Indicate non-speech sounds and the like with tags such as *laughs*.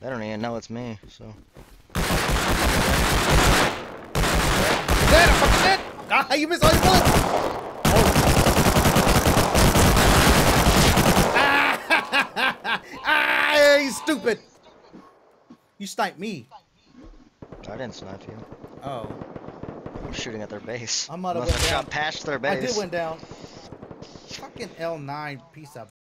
They don't even know it's me, so. Dead! I'm fucking dead! Ah, you missed all your bullets! Oh. Ah, *laughs* ah, you stupid! You sniped me. I didn't snipe you. Oh. I'm shooting at their base. I might have shot past their base. I did went down. Fucking L9 piece of